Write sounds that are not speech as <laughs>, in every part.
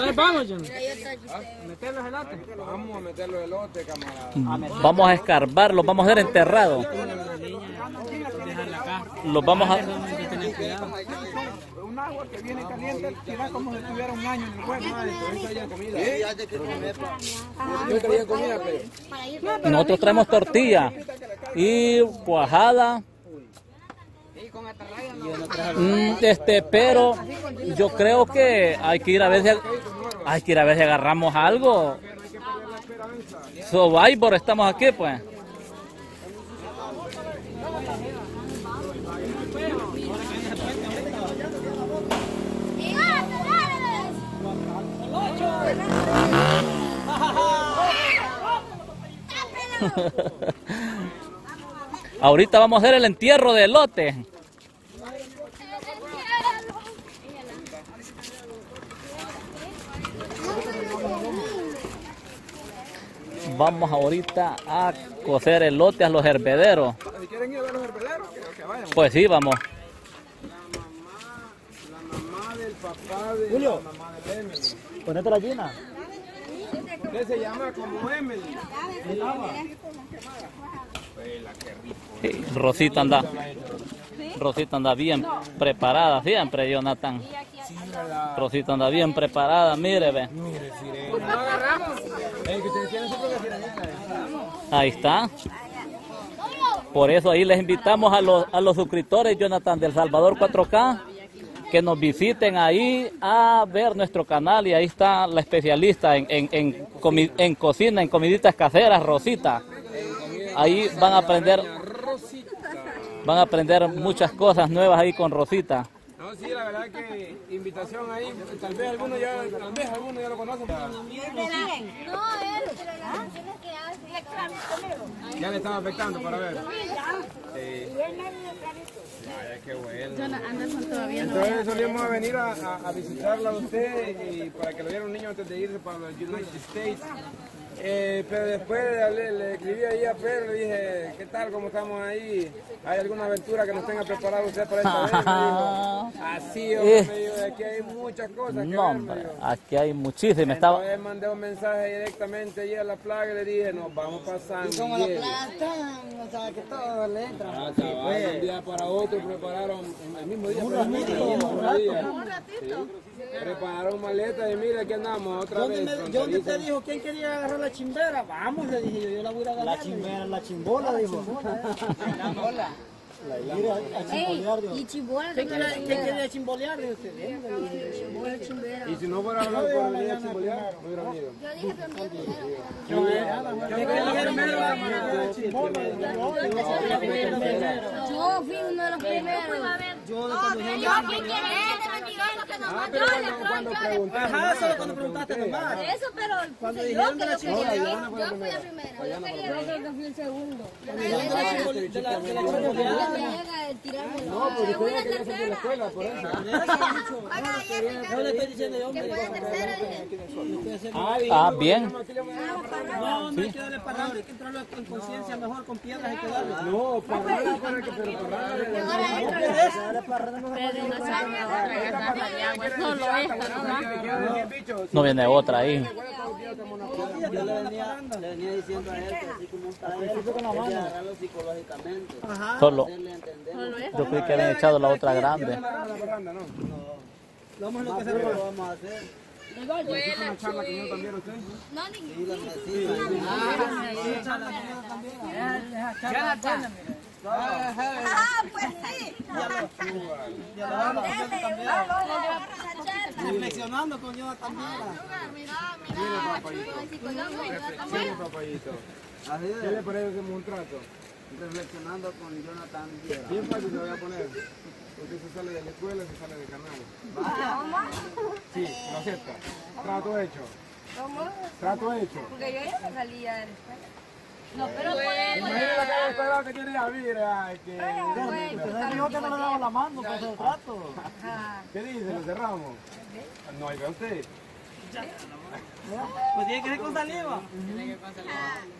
Entonces vamos, John. Meter los elotes. Vamos a meter los elotes, camarada. Vamos a escarbarlos, vamos a hacer enterrados. Los vamos a... Un agua que viene caliente, tira como si estuviera un año en el traía comida, pero... Nosotros traemos tortilla y cuajada. Mm, este, pero yo creo que hay que ir a ver si hay que ir a ver si agarramos algo. Survivor, estamos aquí pues. <laughs> <laughs> Ahorita vamos a hacer el entierro de elote. Vamos ahorita a cocer elote a los hervederos. Si quieren ir a ver los hervederos, que, que vayan. Pues sí, vamos. La mamá del papá de la mamá de Emily. Ponete la llena. ¿Qué se llama como Emily? Sí, Rosita anda. Rosita anda bien preparada siempre, Jonathan. Rosita anda bien preparada, mire, ve. El que ustedes tienen siempre que tienen Ahí está. Por eso ahí les invitamos a los, a los suscriptores, Jonathan, del Salvador 4K, que nos visiten ahí a ver nuestro canal y ahí está la especialista en, en, en, comi- en cocina, en comiditas caseras, Rosita. Ahí van a aprender, van a aprender muchas cosas nuevas ahí con Rosita. No, sí, la verdad que invitación ahí, tal vez algunos ya, tal vez algunos ya lo conocen. Ya le estaba afectando para ver. Sí. Vaya, qué bueno. Entonces solíamos a venir a, a, a visitarla a usted y para que lo viera un niño antes de irse para los United States. Eh, pero después le, hablé- le escribí ahí a Pedro, le dije, ¿qué tal? ¿Cómo estamos ahí? ¿Hay alguna aventura que nos tenga preparado usted para esta vez? Dijo, <laughs> así, hombre, me dijo, aquí hay muchas cosas que No, ver, me hombre, dijo. aquí hay muchísimas. Estaba, Entonces mandé un mensaje directamente allí a la plaga y le dije, nos vamos para San Miguel. o sea, que todo le entra. Ah, cabal, de un día para otro prepararon, el mismo día, pero el mismo día. Sí. Prepararon maletas y mira, aquí andamos otra vez. ¿Dónde te dijo quién quería agarrar la chimbera? Vamos, le dije yo, yo la voy a agarrar. La chimbera, la chimbola, dijo. La bola. La ir a, a chimbolear. Y chibola ¿Quién quería, chimbolear? Dijo usted. Chimbera. Y si no fuera a por venir a chimbolear, no hubiera venido. Yo dije también primero. Yo primero chimbola. Yo fui uno de los primeros. Yo Yo fui quien era mentiroso que Ah, nomás pero yo cuando, le cuando yo le preguntaron. Ajá, solo cuando preguntaste nomás. Eso, pero Cuando yo de la que lo quería. chimbola, Yo fui la primera. Yo quería Yo creo que fui el segundo. De la, la. No, Porque escuela, por eso. Yo le estoy diciendo yo, hombre. Ah, ah, bien. No, no hay que darle hay que entrarlo en conciencia mejor, con piedras hay que darle. No, para para que pero para No viene otra ahí. Yo le venía, le venía diciendo a él que así como está él, hay que agarrarlo psicológicamente, Ah. Solo. hacerle entender. Yo creí que habían echado la otra grande. Lo Ah, vamos a hacer. No, ni Ah, pues sí. Reflexionando con yo también. Mira, mira. Papayito. ¿Qué le parece que un trato? Reflexionando con Jonathan Bien fácil lo voy a poner. Usted se sale de la escuela, se sale del canal. Sí, lo acepta. Trato hecho. Trato hecho. Porque yo ya me salía de la escuela. No, pero Imagínate la cara de cuadrado que tiene Javier. ay, que... Usted dijo que no le daba la mano para hacer trato. ¿Qué dice? ¿Lo cerramos? No, ahí ve usted. Pues tiene que ser con saliva. Ay, no. Amor bello.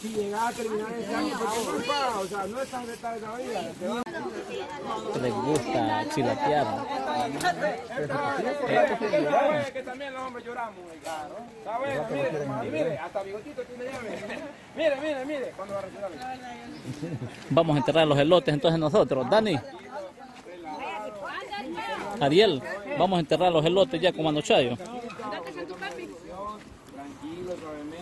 Si llegaba a terminar ese año. O sea, no es tan de. Te va Les gusta chilatear. ¿Sabes que también los hombres lloramos? Claro. ¿Sabes? Mire, y mire, hasta bigotito tiene. Mire, mire, mire, mire. ¿Cuándo va a retirar? Vamos a enterrar los elotes entonces nosotros. Dani. Ariel, vamos a enterrar los elotes ya con Manochayo.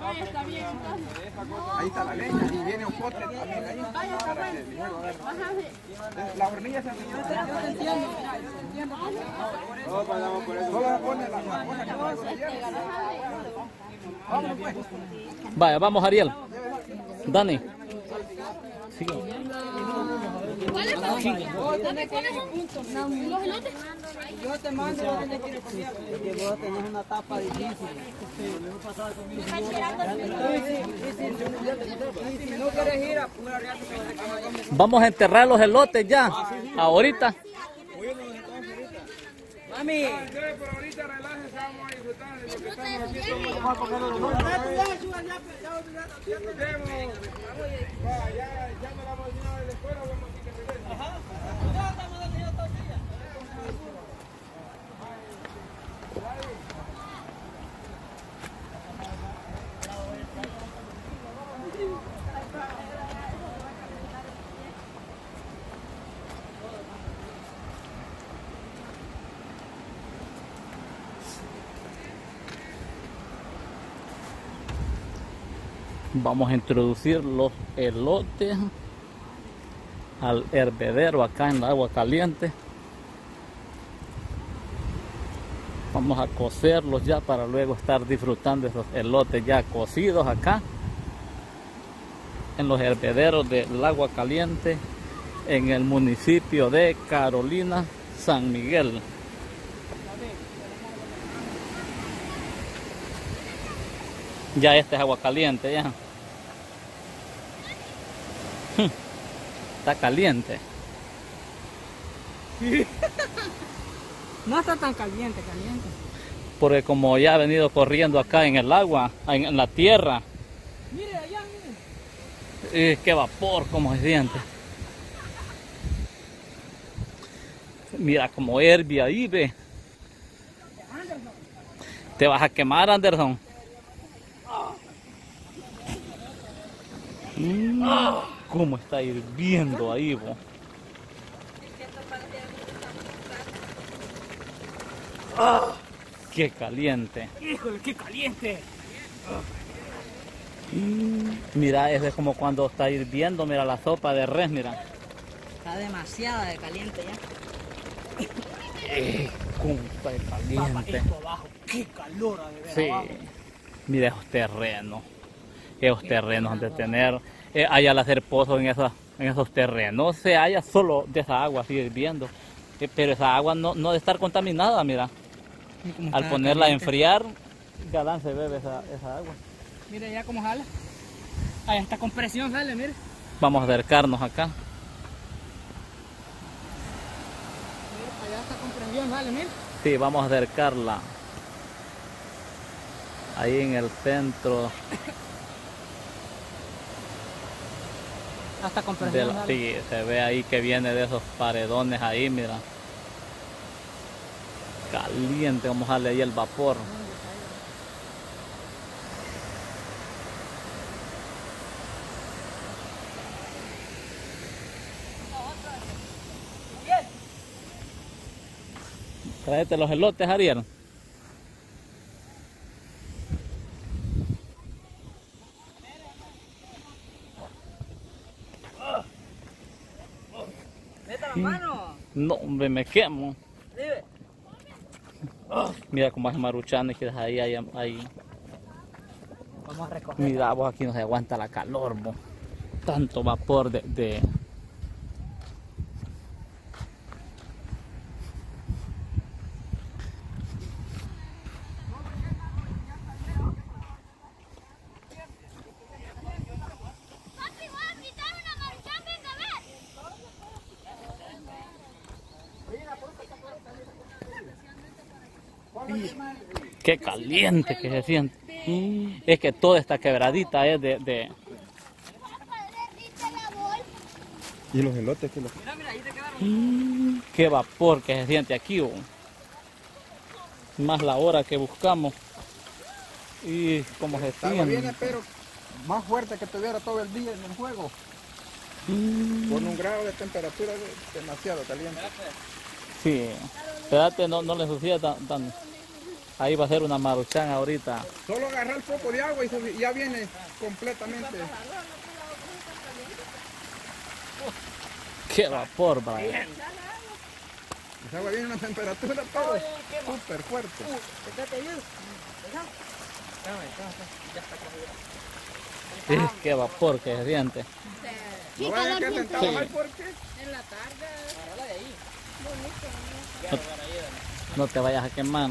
Ahí está la leña y viene un pote también ahí. Para que luego, a ver. La hornilla se por eso. Solo pone la cosa que ayer. Vámonos pues. Vaya, vamos Ariel. Dani. Sigue. Es que vos tenés una etapa difícil. Vamos a enterrar los elotes ya. Ahorita. Entonces, por ahorita relájense, vamos a disfrutar de lo que estamos haciendo. Disfrutemos. Va, ya echando la bocina de la escuela, vamos a que regrese. Vamos a introducir los elotes al hervedero acá en el agua caliente. Vamos a cocerlos ya para luego estar disfrutando esos elotes ya cocidos acá en los hervederos del agua caliente en el municipio de Carolina, San Miguel. Ya este es agua caliente ya. <laughs> Está caliente. <laughs> No está tan caliente, caliente. Porque como ya ha venido corriendo acá en el agua, en, en la tierra. Mire allá, mire. Y qué vapor como se siente. Mira como hervia ahí, ve. Te vas a quemar, Anderson. Mm, cómo está hirviendo ahí, bo. Ah, qué caliente. Híjole, qué caliente. Mira, es como cuando está hirviendo, mira la sopa de res, mira. Está demasiada de caliente ya. Cómo está de caliente. Abajo, qué calor de ver Sí. abajo. Mira esos terrenos. Esos terrenos han de tener. Eh, hay al hacer pozos en, esas, en esos terrenos, se haya solo de esa agua así hirviendo. Eh, pero esa agua no, no debe estar contaminada, mira. Al ponerla a enfriar, galán se bebe esa, esa agua. Mire ya cómo jala. Ahí está con presión, sale, mire. Vamos a acercarnos acá. Allá está con presión, sale, mire. Sí, vamos a acercarla. Ahí en el centro Hasta con sí, se ve ahí que viene de esos paredones ahí, mira. Caliente, vamos a darle ahí el vapor. Tráete los elotes, Ariel. Hombre, me quemo. <laughs> Mira cómo es maruchán que ahí, ahí, ahí. Vamos a recoger. Mira, vos aquí no se aguanta la calor, mo. Tanto vapor de, de... Papi, voy a invitar una maruchan, venga a ver. Qué caliente que se siente. Es que toda esta quebradita es de... de... Y los elotes que los... Qué vapor que se siente aquí. bo. Más la hora que buscamos. Y como se siente. pero más fuerte que tuviera todo el día en el juego. Con un grado de temperatura de- demasiado caliente. Sí. Espérate, no, no le suceda tan, tan... Ahí va a ser una maruchan ahorita. Solo agarrar poco de agua y se- ya viene completamente. Qué vapor, Brian. Esa agua viene a una temperatura todo súper fuerte. Sí, qué vapor que se siente. No vayan a quedar sentados ahí porque No te vayas a quemar.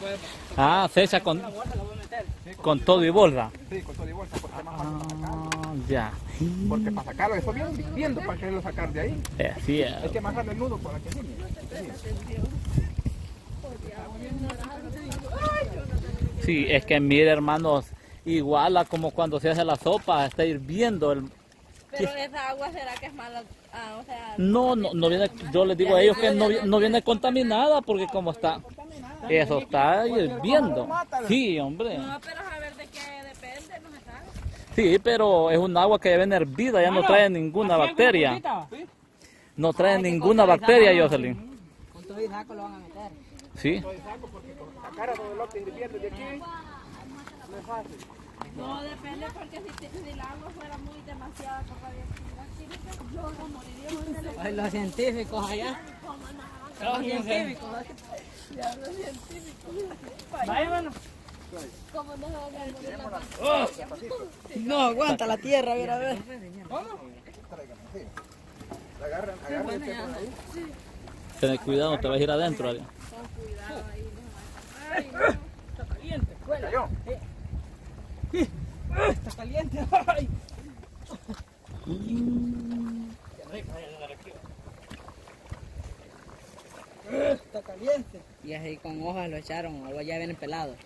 pues. Ah, se echa con, con todo y bolsa. Sí, con todo y bolsa porque es más fácil para sacarlo. Ah, ya. Porque para sacarlo, eso bien viendo para quererlo sacar de ahí. Eh, sí, eh. Hay que amarrarle el nudo para que gire. Sí, es que mire, hermanos, igual a como cuando se hace la sopa, está hirviendo. El... Pero esa agua será que es mala. Ah, o sea, No, no, no viene, yo les digo a ellos que no, vi- no viene contaminada porque como está, eso está hirviendo. Sí, hombre. no, pero saber de qué depende, no se sabe. Sí, pero es un agua que viene hervida, ya no trae ninguna bacteria. No trae ninguna bacteria, Jocelyn. Con todo y saco lo van a meter. Sí. A lote hirviendo de aquí. No, depende porque si, si el agua fuera muy demasiada con radioactividad química, yo no moriría. Ay, los científicos allá. Los científicos. Vaya, mano. ¿Cómo no se van a gente? No aguanta la tierra, mira, a ver. Agarran, agarran por ahí. Ten cuidado, te vas a ir adentro. Ale. Cayó. Está caliente. Ay. Está caliente. Y así con hojas lo echaron, o ya vienen pelados.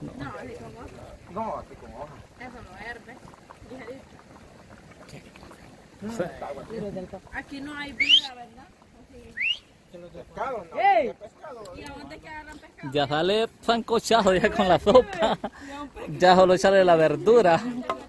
No, aquí con hoja. Eso no herve. Sí. Aquí no hay vida, ¿verdad? Pescado, no. ¡Ey! ¿Y a dónde que agarran pescado? Ya sale sancochado ya con la sopa. Ya solo echarle la verdura. <laughs>